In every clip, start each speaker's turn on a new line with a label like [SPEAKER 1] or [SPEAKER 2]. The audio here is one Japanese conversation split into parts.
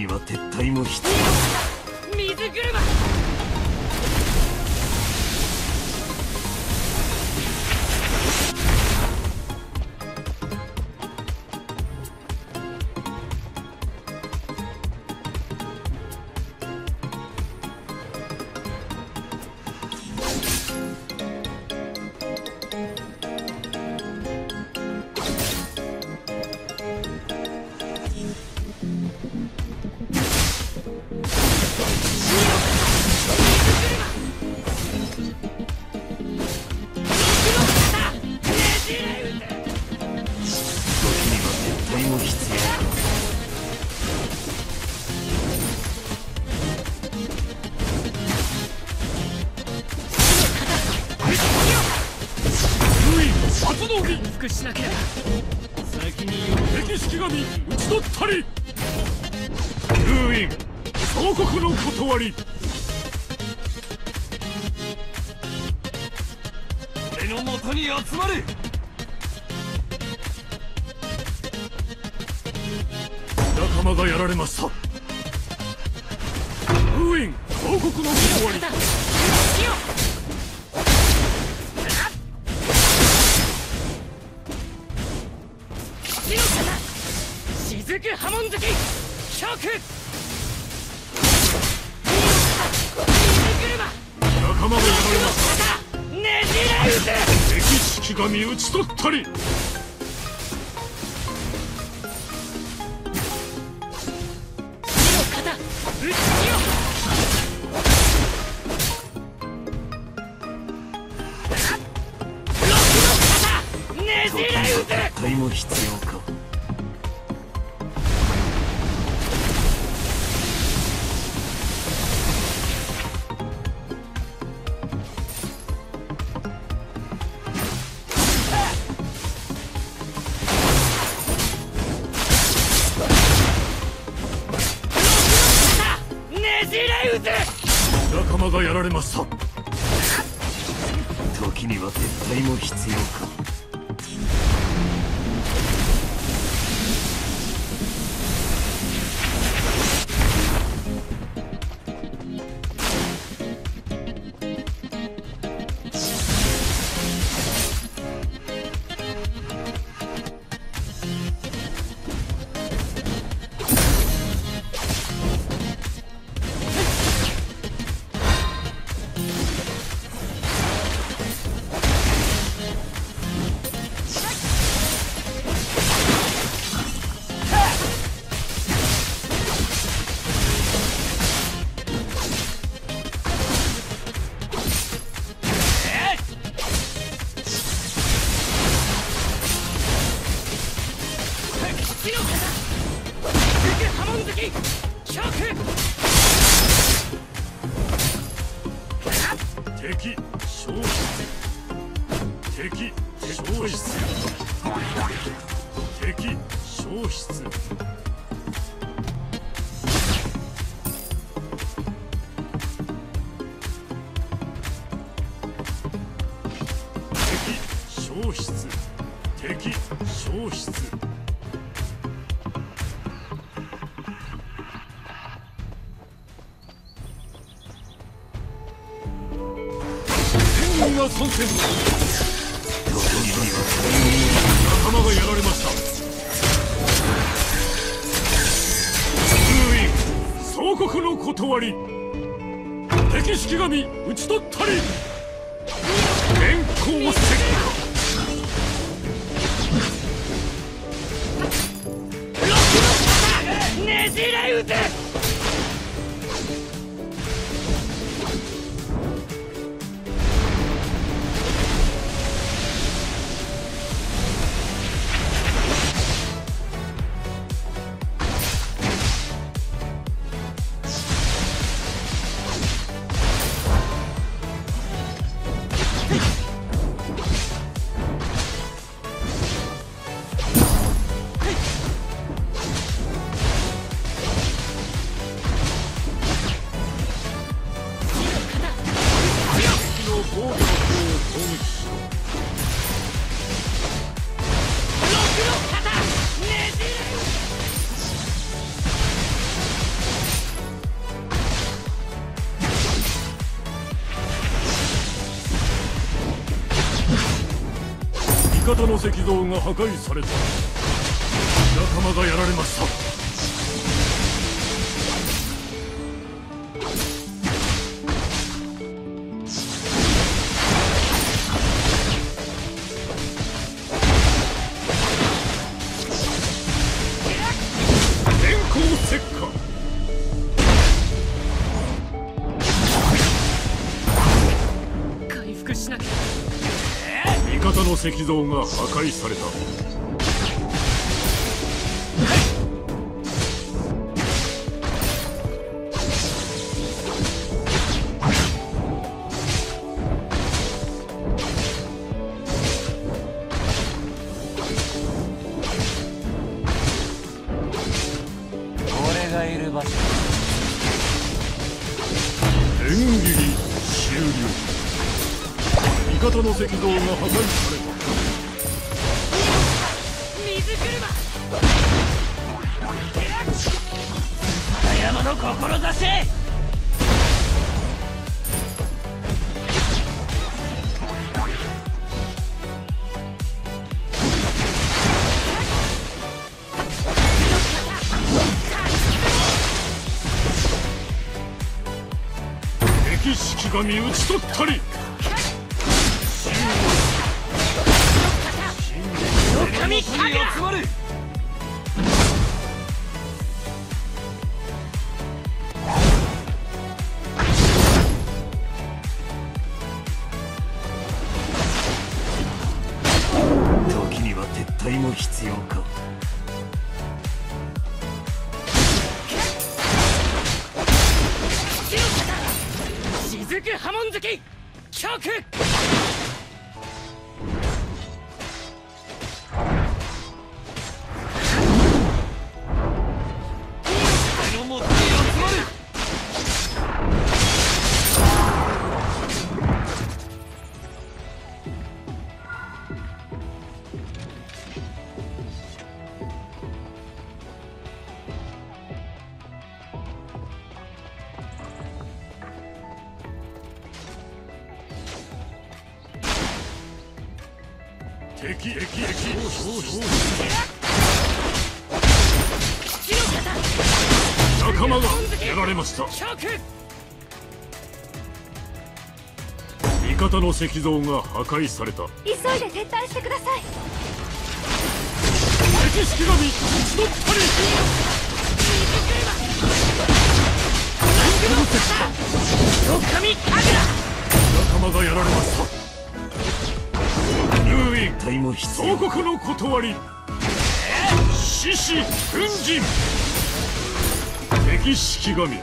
[SPEAKER 1] には撤退も必
[SPEAKER 2] 要。
[SPEAKER 3] り。俺のもとに集まれ。仲間がやられました。封印総国の断り。
[SPEAKER 2] く波紋好き食
[SPEAKER 3] 仲間がやられました
[SPEAKER 2] ねじれ撃て
[SPEAKER 3] 敵式神討ち取ったり。
[SPEAKER 1] も必
[SPEAKER 3] がやられました。
[SPEAKER 1] 時には撤退も必要か。
[SPEAKER 3] 消失。敵消失。が参戦。仲間がやられました。封印総国の断り。敵式神討ち取ったり。電光石
[SPEAKER 2] 火ねじれ撃て味
[SPEAKER 3] 方の石像が破壊された。仲間がやられました。電光石火
[SPEAKER 2] 回復しなきゃ。
[SPEAKER 3] 味方の石像が破壊された。の石像が破壊された
[SPEAKER 2] 水車山の志
[SPEAKER 3] 敵式神討ち取ったり敵敵敵。仲間がやられました。
[SPEAKER 2] 曲
[SPEAKER 3] 味方の石像が破壊された。
[SPEAKER 4] 急いで撤退してください。
[SPEAKER 3] 敵式神討ち取ったり。仲間がやられました入院
[SPEAKER 1] 撤退も必要
[SPEAKER 3] 総国の断り。獅子奮陣敵式神討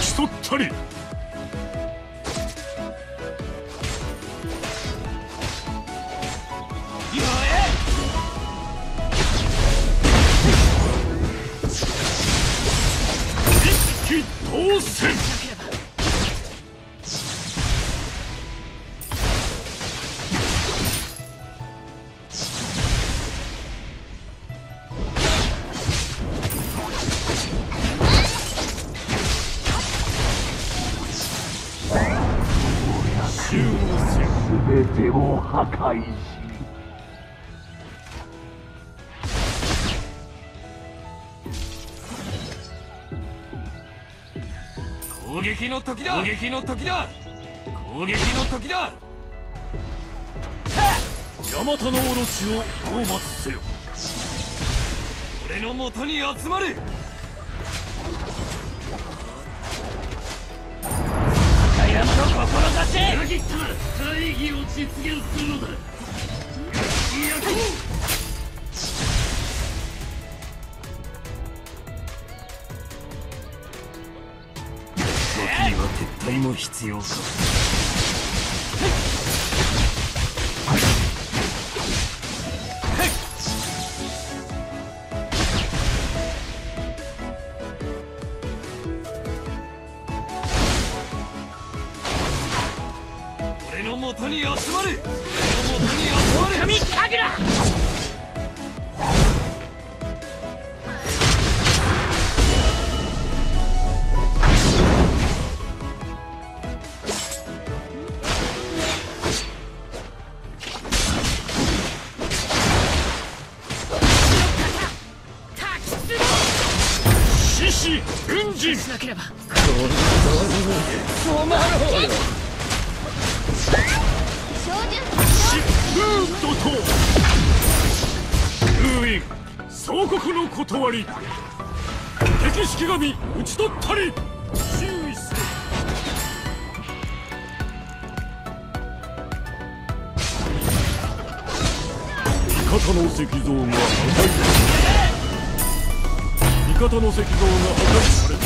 [SPEAKER 3] ち取ったり。一気当選。
[SPEAKER 1] てを破壊し攻撃の時だ。攻撃の時だ。攻撃の時だ。
[SPEAKER 3] ヤマタのオロチを討伐せよ。
[SPEAKER 1] 俺の元に集まる
[SPEAKER 2] 山の志
[SPEAKER 3] 裏切ったら大義を実現するのだ
[SPEAKER 1] 時には撤退も必要かに集まれ。元に集まれ。
[SPEAKER 2] 神神楽ければ
[SPEAKER 4] どう
[SPEAKER 3] なるどうな封印総国の断り敵式神討ち取ったり注意せよ味方の石像が破壊味方の石像が破壊された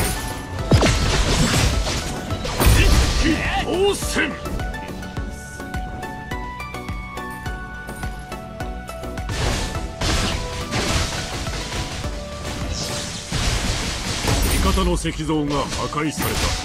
[SPEAKER 3] 一気当選。方の石像が破壊された。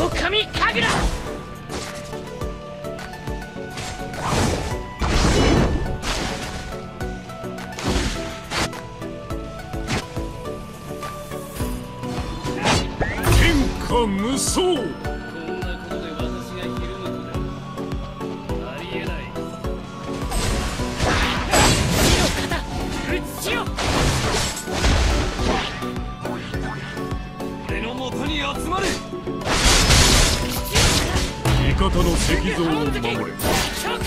[SPEAKER 2] ぼよかみ神楽
[SPEAKER 3] 天下無双
[SPEAKER 1] こんなことで私がひるむとでもありえない。
[SPEAKER 2] 打ちしよ
[SPEAKER 1] 俺の元に集まれ
[SPEAKER 3] 味方の石像を守れ。
[SPEAKER 2] 曲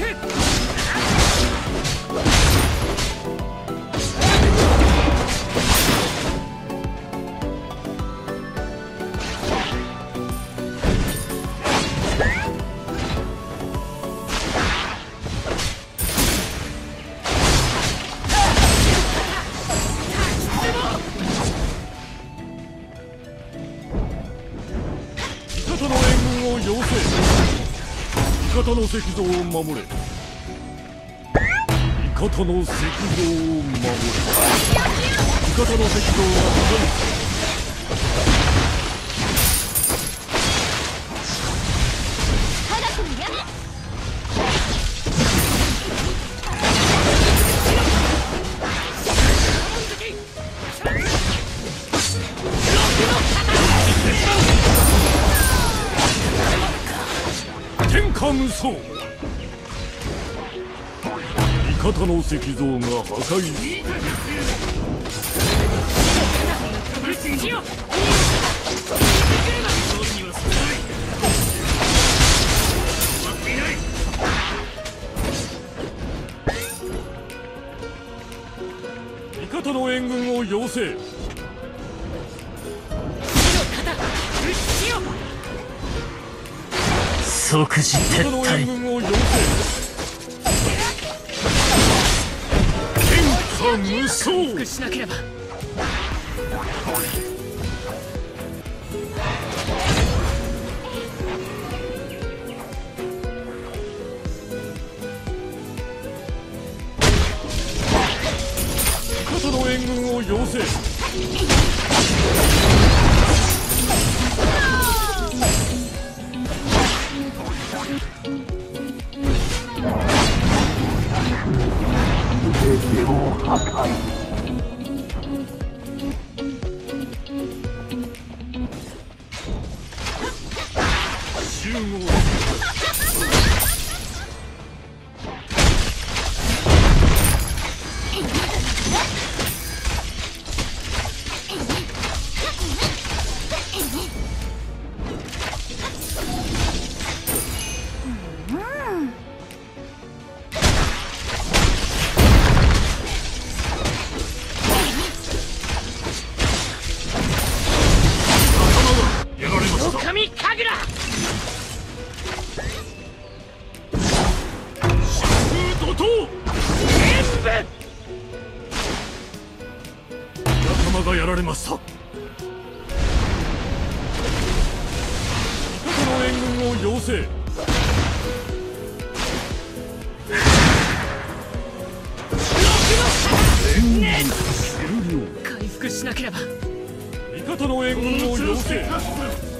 [SPEAKER 3] 味方の援軍を要請方の石像を守れ。味方の石像を守れ。味方の石像がた天下無双味方の石像が破壊
[SPEAKER 2] し
[SPEAKER 3] 味方の援軍を要請。
[SPEAKER 1] 即時
[SPEAKER 3] 味方 の援軍を要請天下無双。
[SPEAKER 2] しなければ
[SPEAKER 3] の援軍を要請集した味方の援軍を要請
[SPEAKER 2] 回復しなければ。
[SPEAKER 3] 味方の援軍を要請